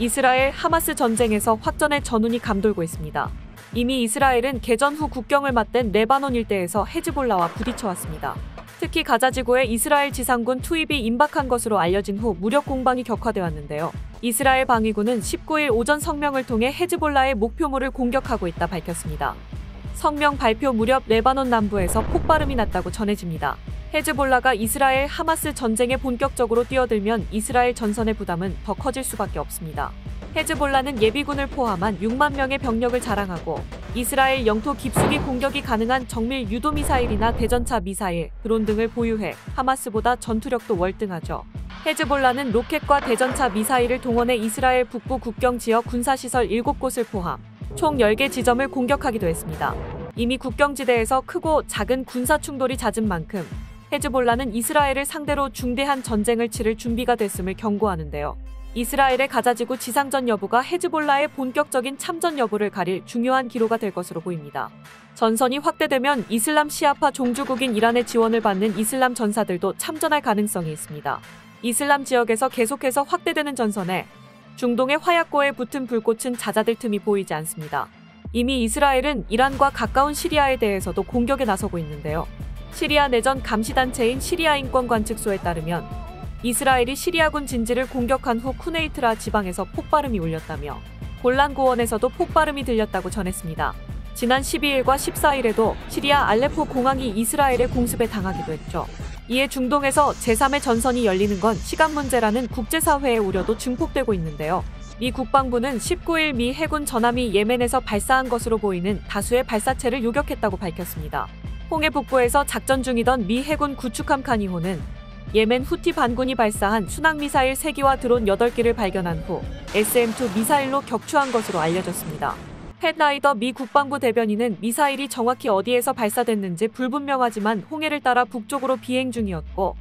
이스라엘 하마스 전쟁에서 확전의 전운이 감돌고 있습니다. 이미 이스라엘은 개전 후 국경을 맞댄 레바논 일대에서 헤즈볼라와 부딪혀왔습니다. 특히 가자지구에 이스라엘 지상군 투입이 임박한 것으로 알려진 후 무력 공방이 격화돼 왔는데요. 이스라엘 방위군은 19일 오전 성명을 통해 헤즈볼라의 목표물을 공격하고 있다 밝혔습니다. 성명 발표 무렵 레바논 남부에서 폭발음이 났다고 전해집니다. 헤즈볼라가 이스라엘 하마스 전쟁에 본격적으로 뛰어들면 이스라엘 전선의 부담은 더 커질 수밖에 없습니다. 헤즈볼라는 예비군을 포함한 6만 명의 병력을 자랑하고 이스라엘 영토 깊숙이 공격이 가능한 정밀 유도 미사일이나 대전차 미사일, 드론 등을 보유해 하마스보다 전투력도 월등하죠. 헤즈볼라는 로켓과 대전차 미사일을 동원해 이스라엘 북부 국경 지역 군사시설 7곳을 포함 총 10개 지점을 공격하기도 했습니다. 이미 국경지대에서 크고 작은 군사 충돌이 잦은 만큼 헤즈볼라는 이스라엘을 상대로 중대한 전쟁을 치를 준비가 됐음을 경고하는데요. 이스라엘의 가자지구 지상전 여부가 헤즈볼라의 본격적인 참전 여부를 가릴 중요한 기로가 될 것으로 보입니다. 전선이 확대되면 이슬람 시아파 종주국인 이란의 지원을 받는 이슬람 전사들도 참전할 가능성이 있습니다. 이슬람 지역에서 계속해서 확대되는 전선에 중동의 화약고에 붙은 불꽃은 잦아들 틈이 보이지 않습니다. 이미 이스라엘은 이란과 가까운 시리아에 대해서도 공격에 나서고 있는데요. 시리아 내전 감시단체인 시리아 인권관측소에 따르면 이스라엘이 시리아군 진지를 공격한 후 쿠네이트라 지방에서 폭발음이 울렸다며 골란 고원에서도 폭발음이 들렸다고 전했습니다. 지난 12일과 14일에도 시리아 알레포 공항이 이스라엘의 공습에 당하기도 했죠. 이에 중동에서 제3의 전선이 열리는 건 시간 문제라는 국제사회의 우려도 증폭되고 있는데요. 미 국방부는 19일 미 해군 전함이 예멘에서 발사한 것으로 보이는 다수의 발사체를 요격했다고 밝혔습니다. 홍해 북부에서 작전 중이던 미 해군 구축함 카니호는 예멘 후티 반군이 발사한 순항미사일 3기와 드론 8기를 발견한 후 SM-2 미사일로 격추한 것으로 알려졌습니다. 팻라이더 미 국방부 대변인은 미사일이 정확히 어디에서 발사됐는지 불분명하지만 홍해를 따라 북쪽으로 비행 중이었고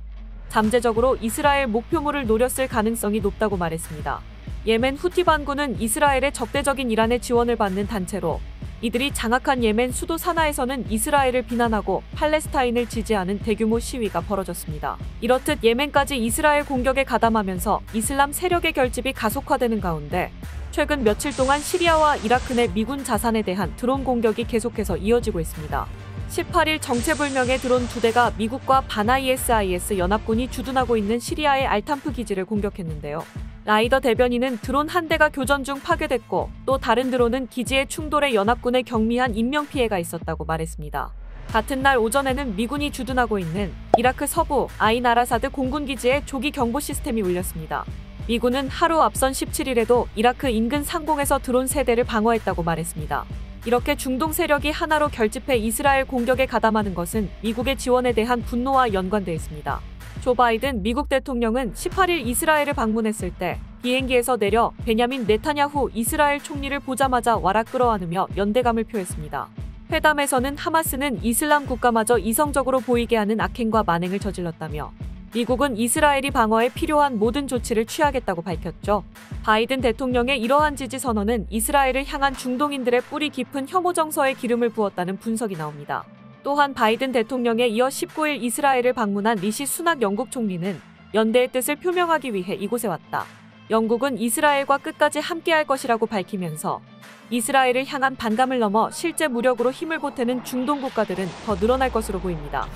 잠재적으로 이스라엘 목표물을 노렸을 가능성이 높다고 말했습니다. 예멘 후티 반군은 이스라엘의 적대적인 이란의 지원을 받는 단체로 이들이 장악한 예멘 수도 사나에서는 이스라엘을 비난하고 팔레스타인을 지지하는 대규모 시위가 벌어졌습니다. 이렇듯 예멘까지 이스라엘 공격에 가담하면서 이슬람 세력의 결집이 가속화되는 가운데 최근 며칠 동안 시리아와 이라크 내 미군 자산에 대한 드론 공격이 계속해서 이어지고 있습니다. 18일 정체불명의 드론 두 대가 미국과 반ISIS 연합군이 주둔하고 있는 시리아의 알탐프 기지를 공격했는데요. 라이더 대변인은 드론 한 대가 교전 중 파괴됐고 또 다른 드론은 기지에 충돌해 연합군의 경미한 인명피해가 있었다고 말했습니다. 같은 날 오전에는 미군이 주둔하고 있는 이라크 서부 아인 아라사드 공군기지에 조기 경보 시스템이 울렸습니다. 미군은 하루 앞선 17일에도 이라크 인근 상공에서 드론 3대를 방어했다고 말했습니다. 이렇게 중동 세력이 하나로 결집해 이스라엘 공격에 가담하는 것은 미국의 지원에 대한 분노와 연관돼 있습니다. 조 바이든 미국 대통령은 18일 이스라엘을 방문했을 때 비행기에서 내려 베냐민 네타냐후 이스라엘 총리를 보자마자 와라 끌어안으며 연대감을 표했습니다. 회담에서는 하마스는 이슬람 국가마저 이성적으로 보이게 하는 악행과 만행을 저질렀다며 미국은 이스라엘이 방어에 필요한 모든 조치를 취하겠다고 밝혔죠. 바이든 대통령의 이러한 지지 선언은 이스라엘을 향한 중동인들의 뿌리 깊은 혐오 정서에 기름을 부었다는 분석이 나옵니다. 또한 바이든 대통령에 이어 19일 이스라엘을 방문한 리시 수낙 영국 총리는 연대의 뜻을 표명하기 위해 이곳에 왔다. 영국은 이스라엘과 끝까지 함께할 것이라고 밝히면서 이스라엘을 향한 반감을 넘어 실제 무력으로 힘을 보태는 중동 국가들은 더 늘어날 것으로 보입니다.